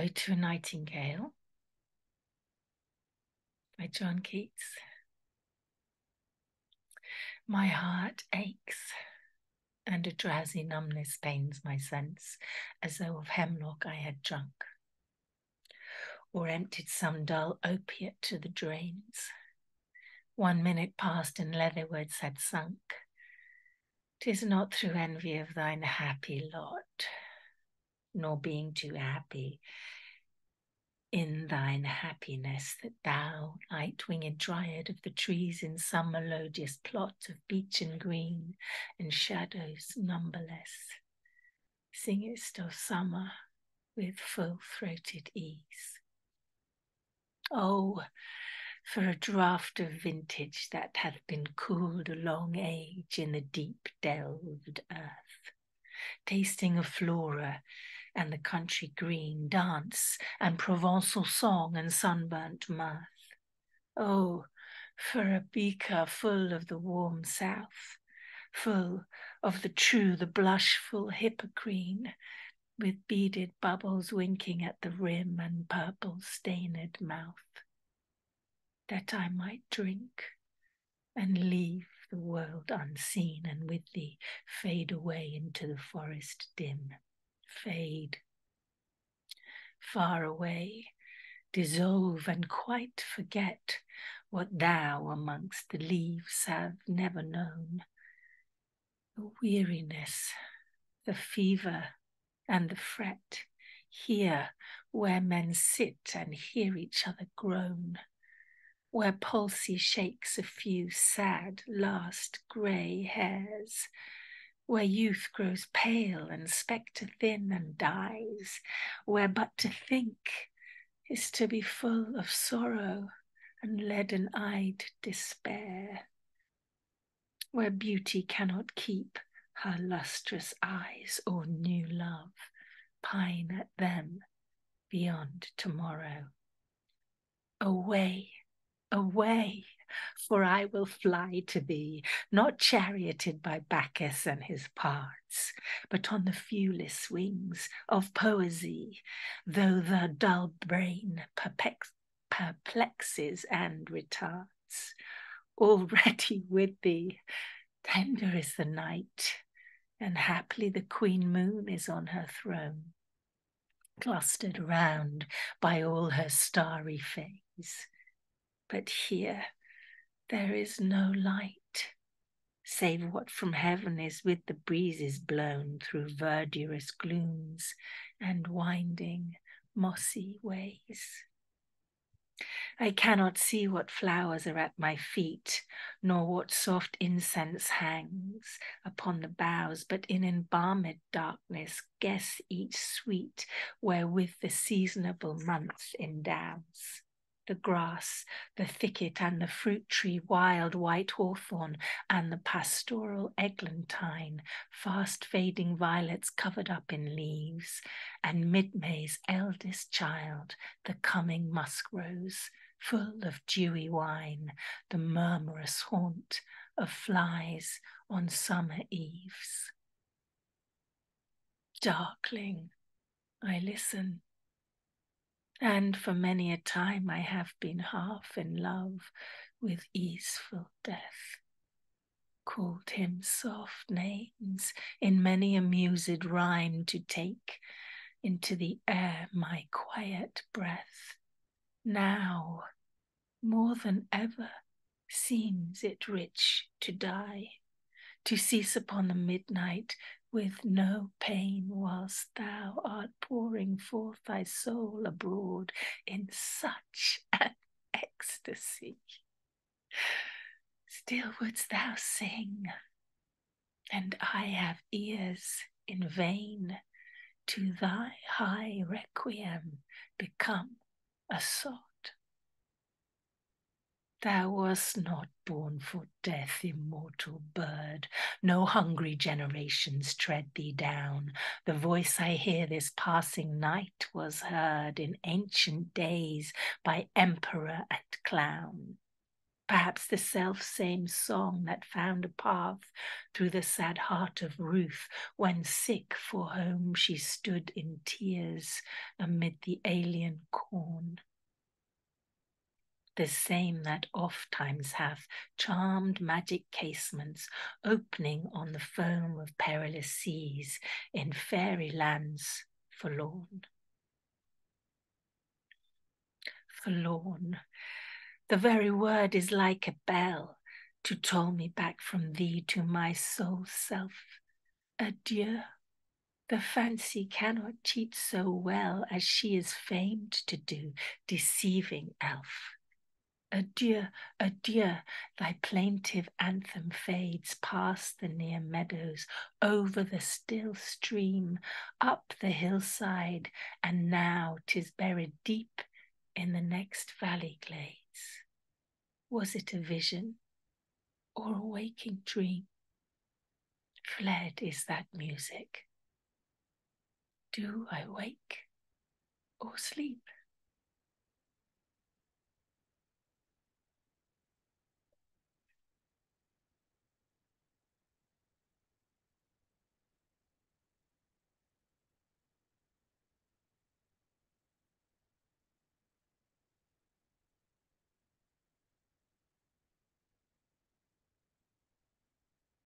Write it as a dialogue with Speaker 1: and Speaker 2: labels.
Speaker 1: Ode to a Nightingale by John Keats. My heart aches, and a drowsy numbness pains my sense, as though of hemlock I had drunk, or emptied some dull opiate to the drains. One minute past and Lethe-wards had sunk. Tis not through envy of thine happy lot, nor being too happy in thine happiness that thou, light winged dryad of the trees in some melodious plot of beech and green and shadows numberless, singest of summer with full throated ease. Oh, for a draught of vintage that hath been cooled a long age in the deep delved earth, tasting of flora and the country green, dance and Provençal song and sunburnt mirth. Oh, for a beaker full of the warm south, full of the true, the blushful hippocrene, with beaded bubbles winking at the rim and purple stained mouth, that I might drink and leave world unseen and with thee fade away into the forest dim. Fade, far away, dissolve and quite forget what thou amongst the leaves have never known. The weariness, the fever, and the fret, here where men sit and hear each other groan, where palsy shakes a few sad last grey hairs, where youth grows pale and spectre thin and dies, where but to think is to be full of sorrow and leaden eyed despair, where beauty cannot keep her lustrous eyes or new love pine at them beyond tomorrow. Away, away, for I will fly to thee, not charioted by Bacchus and his pards, but on the viewless wings of poesy, though the dull brain perplexes and retards. Already with thee, tender is the night, and haply the queen moon is on her throne, clustered round by all her starry face. But here, there is no light, save what from heaven is with the breezes blown through verdurous glooms and winding mossy ways. I cannot see what flowers are at my feet, nor what soft incense hangs upon the boughs, but in embalmed darkness guess each sweet wherewith the seasonable month endows the grass, the thicket, and the fruit tree, wild white hawthorn, and the pastoral eglantine, fast fading violets covered up in leaves, and mid May's eldest child, the coming musk rose, full of dewy wine, the murmurous haunt of flies on summer eves. Darkling, I listen and for many a time I have been half in love with easeful death. Called him soft names in many a mused rhyme to take into the air my quiet breath. Now, more than ever, seems it rich to die, to cease upon the midnight with no pain whilst thou art pouring forth thy soul abroad in such an ecstasy. Still wouldst thou sing, and I have ears in vain to thy high requiem become a song. Thou wast not born for death, immortal bird. No hungry generations tread thee down. The voice I hear this passing night was heard in ancient days by emperor and clown. Perhaps the self same song that found a path through the sad heart of Ruth when sick for home she stood in tears amid the alien corn. The same that oft times hath charmed magic casements opening on the foam of perilous seas in fairy lands forlorn. Forlorn the very word is like a bell to toll me back from thee to my sole self. Adieu. The fancy cannot cheat so well as she is famed to do, deceiving elf. Adieu, adieu, thy plaintive anthem fades past the near meadows, over the still stream, up the hillside, and now 'tis buried deep in the next valley glades. Was it a vision or a waking dream? Fled is that music. Do I wake or sleep?